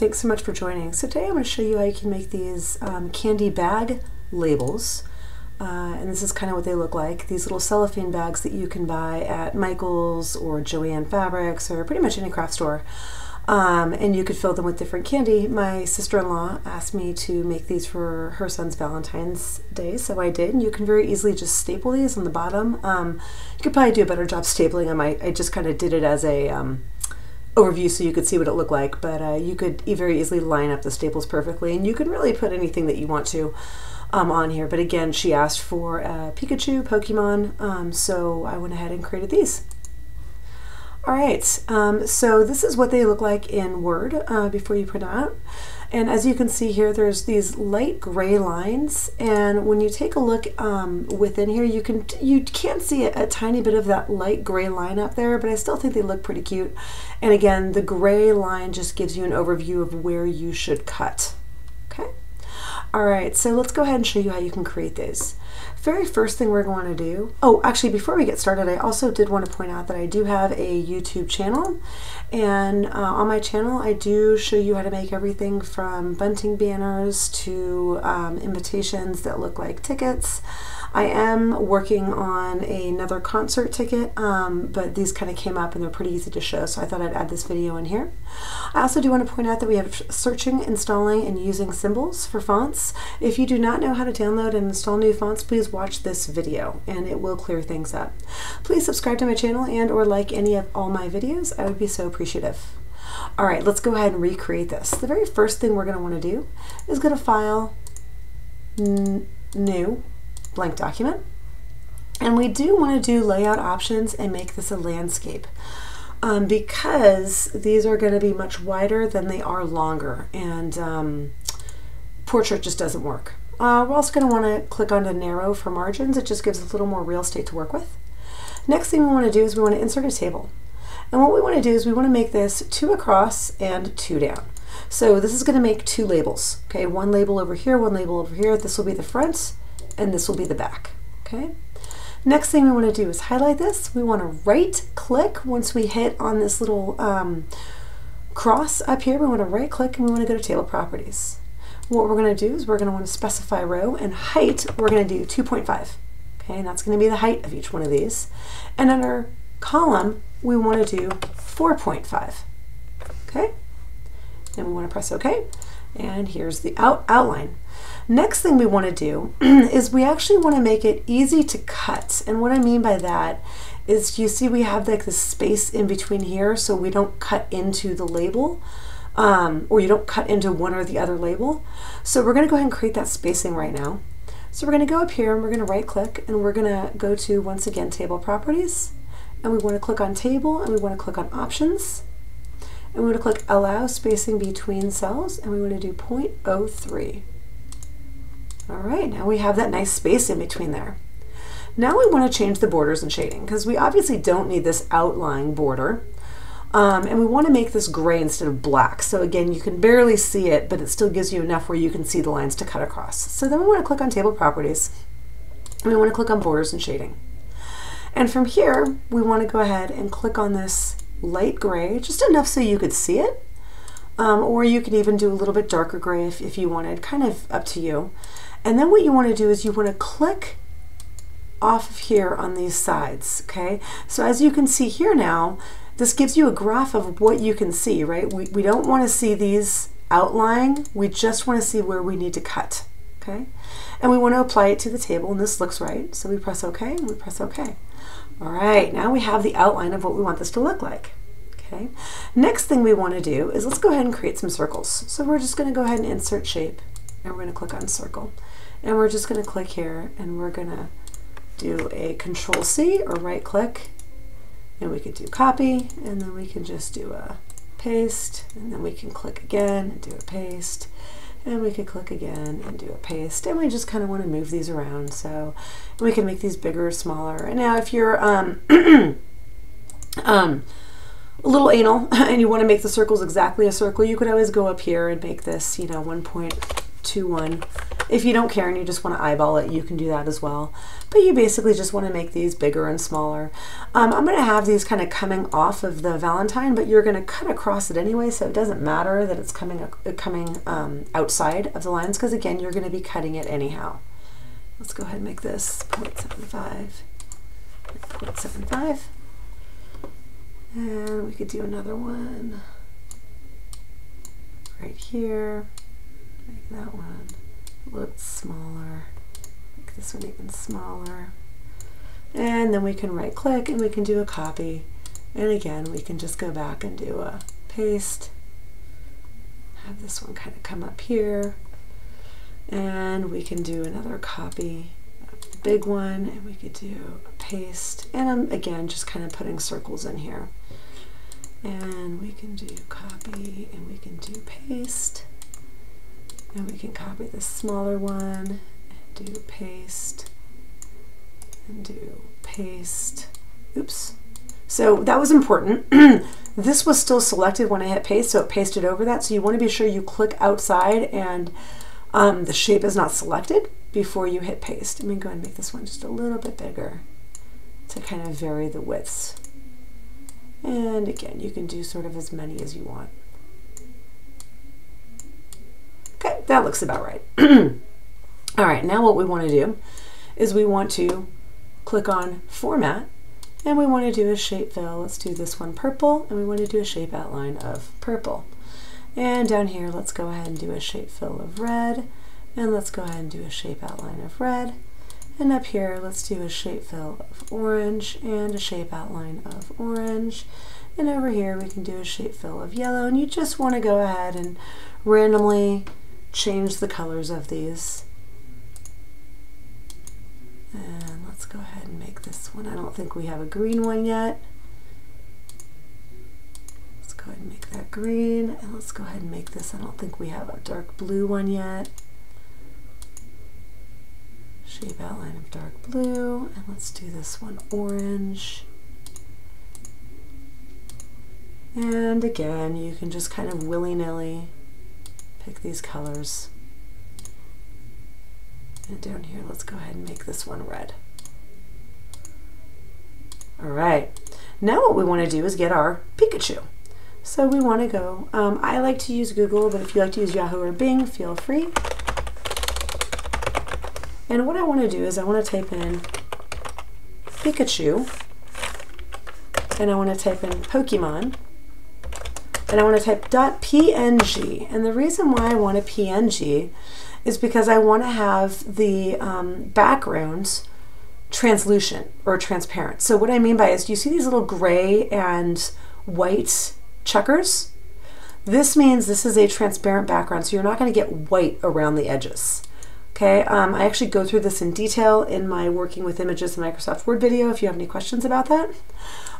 Thanks so much for joining. So today I'm going to show you how you can make these um, candy bag labels. Uh, and this is kind of what they look like. These little cellophane bags that you can buy at Michael's or Joann Fabrics or pretty much any craft store. Um, and you could fill them with different candy. My sister-in-law asked me to make these for her son's Valentine's Day, so I did. And you can very easily just staple these on the bottom. Um, you could probably do a better job stapling them. I, I just kind of did it as a um, overview so you could see what it looked like, but uh, you could very easily line up the staples perfectly, and you can really put anything that you want to um, on here. But again, she asked for uh, Pikachu, Pokemon, um, so I went ahead and created these. All right, um, so this is what they look like in Word uh, before you print out. And as you can see here, there's these light gray lines. And when you take a look um, within here, you can you can't see a, a, tiny bit of that light gray line up there, but I still think they look pretty cute. And again, the gray line just gives you an overview of where you should cut. All right, so let's go ahead and show you how you can create these. Very first thing we're going to do, oh, actually before we get started, I also did want to point out that I do have a YouTube channel and uh, on my channel I do show you how to make everything from bunting banners to um, invitations that look like tickets. I am working on another concert ticket, um, but these kind of came up and they're pretty easy to show, so I thought I'd add this video in here. I also do want to point out that we have searching, installing, and using symbols for fonts. If you do not know how to download and install new fonts, please watch this video and it will clear things up. Please subscribe to my channel and or like any of all my videos. I would be so appreciative. All right, let's go ahead and recreate this. The very first thing we're going to want to do is go to File, New, blank document. And we do want to do layout options and make this a landscape um, because these are going to be much wider than they are longer and um, portrait just doesn't work. Uh, we're also going to want to click on to narrow for margins. It just gives us a little more real estate to work with. Next thing we want to do is we want to insert a table. And what we want to do is we want to make this two across and two down. So this is going to make two labels. Okay, one label over here, one label over here. This will be the front and this will be the back. Okay. Next thing we want to do is highlight this. We want to right click once we hit on this little um, cross up here. We want to right click and we want to go to table properties. What we're going to do is we're going to want to specify row and height. We're going to do 2.5. Okay, and that's going to be the height of each one of these. And under column, we want to do 4.5. Okay, and we want to press OK. And here's the out outline. Next thing we want to do is we actually want to make it easy to cut. And what I mean by that is you see we have like the space in between here so we don't cut into the label um, or you don't cut into one or the other label. So we're going to go ahead and create that spacing right now. So we're going to go up here and we're going to right click and we're going to go to once again table properties and we want to click on table and we want to click on options and we want to click allow spacing between cells and we want to do 0.03. All right, now we have that nice space in between there. Now we want to change the borders and shading because we obviously don't need this outlying border. Um, and we want to make this gray instead of black. So again, you can barely see it, but it still gives you enough where you can see the lines to cut across. So then we want to click on table properties and we want to click on borders and shading. And from here, we want to go ahead and click on this light gray, just enough so you could see it. Um, or you could even do a little bit darker gray if, if you wanted, kind of up to you. And then what you want to do is you want to click off of here on these sides, okay? So as you can see here now, this gives you a graph of what you can see, right? We, we don't want to see these outlying, we just want to see where we need to cut, okay? And we want to apply it to the table, and this looks right, so we press OK, and we press OK. All right, now we have the outline of what we want this to look like. Okay. Next thing we want to do is let's go ahead and create some circles. So we're just going to go ahead and insert shape, and we're going to click on circle. And we're just going to click here and we're going to do a control C or right click and we could do copy and then we can just do a paste and then we can click again and do a paste and we could click again and do a paste. And we just kind of want to move these around so we can make these bigger or smaller. And now if you're um, um, a little anal and you want to make the circles exactly a circle you could always go up here and make this you know 1.21 If you don't care and you just want to eyeball it, you can do that as well. But you basically just want to make these bigger and smaller. Um, I'm going to have these kind of coming off of the Valentine, but you're going to cut across it anyway, so it doesn't matter that it's coming, uh, coming um, outside of the lines, because again, you're going to be cutting it anyhow. Let's go ahead and make this 0.75, 0.75. And we could do another one right here. Make that one a little smaller. Make this one even smaller. And then we can right click and we can do a copy. And again, we can just go back and do a paste. Have this one kind of come up here. And we can do another copy the big one and we could do a paste. And I'm again just kind of putting circles in here. And we can do copy and we can do paste. And we can copy the smaller one and do paste and do paste. Oops. So that was important. this was still selected when I hit paste, so it pasted over that. So you want to be sure you click outside and um, the shape is not selected before you hit paste. Let me go ahead and make this one just a little bit bigger to kind of vary the widths. And again, you can do sort of as many as you want. Okay, that looks about right. All right, now what we want to do is we want to click on Format, and we want to do a shape fill. Let's do this one purple, and we want to do a shape outline of purple. And down here, let's go ahead and do a shape fill of red, and let's go ahead and do a shape outline of red. And up here, let's do a shape fill of orange and a shape outline of orange. And over here, we can do a shape fill of yellow. And you just want to go ahead and randomly change the colors of these. And let's go ahead and make this one. I don't think we have a green one yet. Let's go ahead and make that green. And let's go ahead and make this. I don't think we have a dark blue one yet shape outline of dark blue, and let's do this one orange. And again, you can just kind of willy-nilly pick these colors. And down here, let's go ahead and make this one red. All right, now what we want to do is get our Pikachu. So we want to go, um, I like to use Google, but if you like to use Yahoo or Bing, feel free. And what I want to do is I want to type in Pikachu, and I want to type in Pokemon, and I want to type .png. And the reason why I want a PNG is because I want to have the um, backgrounds translucent or transparent. So what I mean by is, do you see these little gray and white checkers? This means this is a transparent background, so you're not going to get white around the edges. Okay, um, I actually go through this in detail in my working with images in Microsoft Word video if you have any questions about that.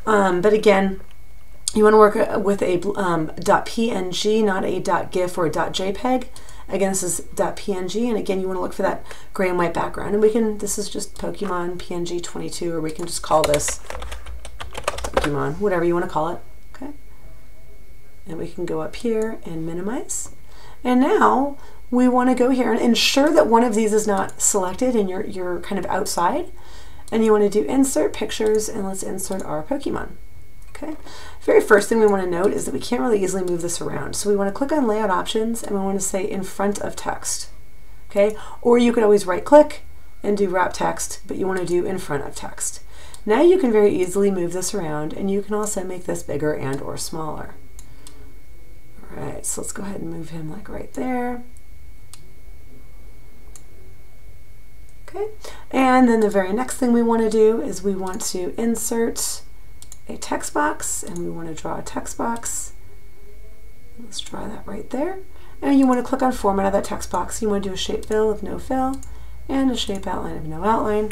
Um, but again, you want to work uh, with a um, .png, not a .gif or a .jpeg. Again, this is .png, and again, you want to look for that gray and white background. And we can, this is just Pokemon PNG 22, or we can just call this Pokemon, whatever you want to call it. Okay, and we can go up here and minimize. And now we want to go here and ensure that one of these is not selected and you're, you're kind of outside. And you want to do insert pictures and let's insert our Pokemon. Okay. Very first thing we want to note is that we can't really easily move this around. So we want to click on layout options and we want to say in front of text. Okay. Or you could always right click and do wrap text, but you want to do in front of text. Now you can very easily move this around and you can also make this bigger and or smaller. All right, so let's go ahead and move him like right there. Okay, and then the very next thing we want to do is we want to insert a text box and we want to draw a text box. Let's draw that right there. And you want to click on format of that text box. You want to do a shape fill of no fill and a shape outline of no outline.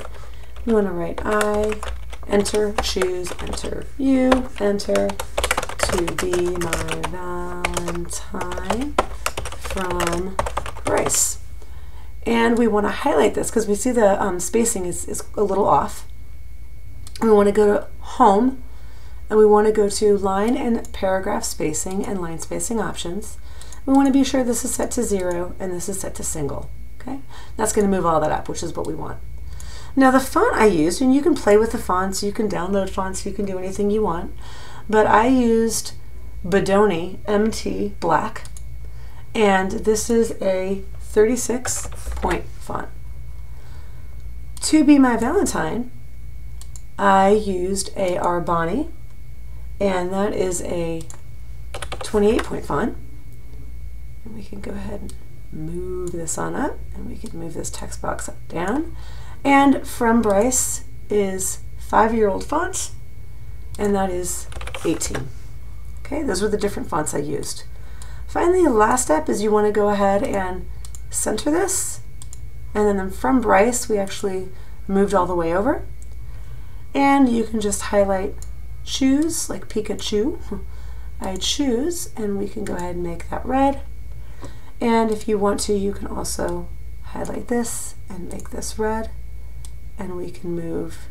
You want to write I, enter, choose, enter, you, enter, to be my Valentine from Bryce. And we want to highlight this because we see the um, spacing is, is a little off. We want to go to Home and we want to go to Line and Paragraph Spacing and Line Spacing Options. We want to be sure this is set to zero and this is set to single. Okay, that's going to move all that up, which is what we want. Now the font I used, and you can play with the fonts, you can download fonts, you can do anything you want, but I used Bodoni MT Black, and this is a 36 point font. To be my Valentine, I used a Arbani, and that is a 28 point font. And we can go ahead and move this on up, and we can move this text box up down. And from Bryce is five-year-old font, and that is 18. Okay, those were the different fonts I used. Finally, the last step is you want to go ahead and center this, and then from Bryce, we actually moved all the way over. And you can just highlight choose, like Pikachu. I choose, and we can go ahead and make that red. And if you want to, you can also highlight this and make this red. And we can move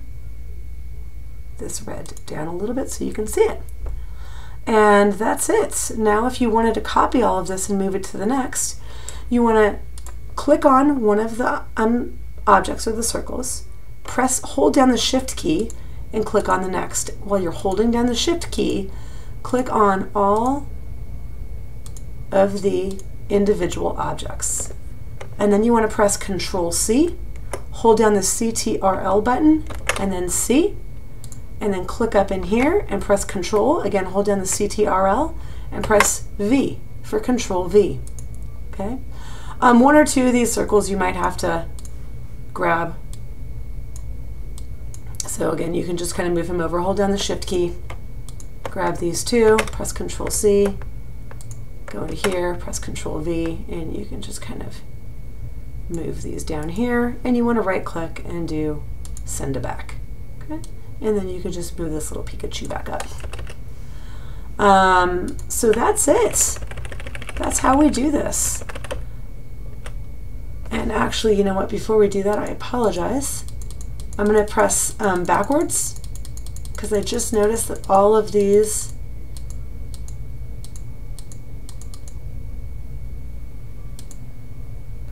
this red down a little bit so you can see it. And that's it. Now if you wanted to copy all of this and move it to the next, you want to click on one of the um, objects or the circles, press, hold down the shift key and click on the next. While you're holding down the shift key, click on all of the individual objects. And then you want to press Control C, hold down the CTRL button, and then C, and then click up in here and press Control. Again, hold down the CTRL and press V for Control V. Okay. Um, one or two of these circles you might have to grab. So again, you can just kind of move them over, hold down the Shift key, grab these two, press Control C, go into here, press Control V, and you can just kind of move these down here. And you want to right click and do send it back. Okay? And then you can just move this little Pikachu back up. Um, so that's it. That's how we do this. And actually, you know what, before we do that, I apologize. I'm going to press um, backwards because I just noticed that all of these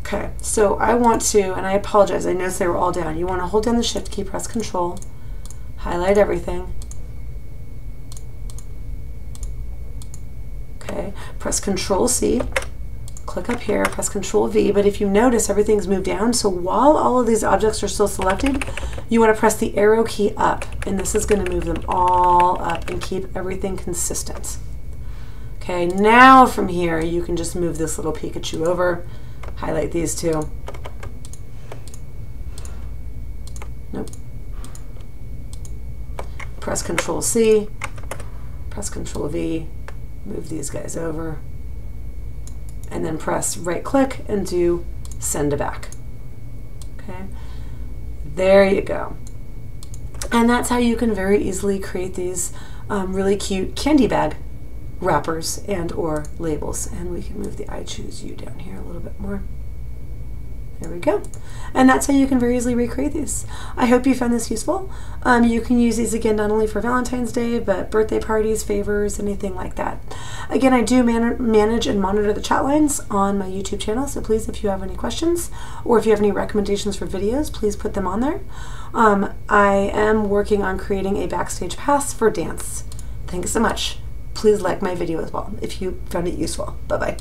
Okay, so I want to, and I apologize, I noticed they were all down. You want to hold down the shift key, press control, highlight everything. Okay, press control C, click up here, press control V, but if you notice everything's moved down, so while all of these objects are still selected, you want to press the arrow key up, and this is going to move them all up and keep everything consistent. Okay, now from here you can just move this little Pikachu over, highlight these two. Nope. Press Control C, press Control V, move these guys over, and then press right click and do send to back. Okay, there you go. And that's how you can very easily create these um, really cute candy bag wrappers and or labels. And we can move the I choose you down here a little bit more. There we go. And that's how you can very easily recreate these. I hope you found this useful. Um, you can use these again not only for Valentine's Day, but birthday parties, favors, anything like that. Again, I do man manage and monitor the chat lines on my YouTube channel, so please, if you have any questions or if you have any recommendations for videos, please put them on there. Um, I am working on creating a backstage pass for dance. Thanks so much. Please like my video as well if you found it useful. Bye-bye.